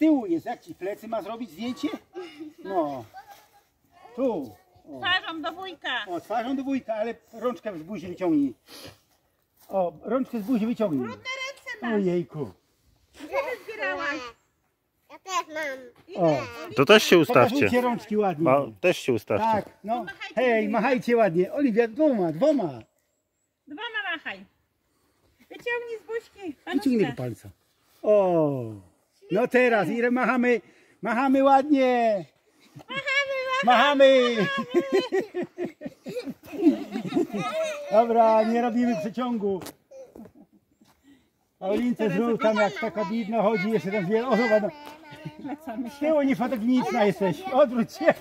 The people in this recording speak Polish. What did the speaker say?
tyłu jest. Jak ci plecy ma zrobić zdjęcie? No. Tu. O, Twarzą do wujka. o twarzą do wujka, ale rączkę z buzi wyciągnij. O, rączkę z buzi wyciągnij. Brudne ręce masz. Ojejku. Gdzie zbierałaś? Ja też mam. O, To też się ustawcie. rączki ładnie. Ma, też się ustawcie. Tak, no. Hej, machajcie ładnie. Oliwia, dwoma, dwoma. Dwoma machaj. Wyciągnij z buźki. Wyciągnij do palca. O, no teraz, ile machamy, machamy ładnie. Machamy, Dobra, nie robimy przeciągu. Paulince zrób tam jak taka bidna chodzi, jeszcze tam wie, o zobacz, no. Lecamy się. Tyło niefotogeniczna jesteś, odwróć się.